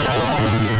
Yeah.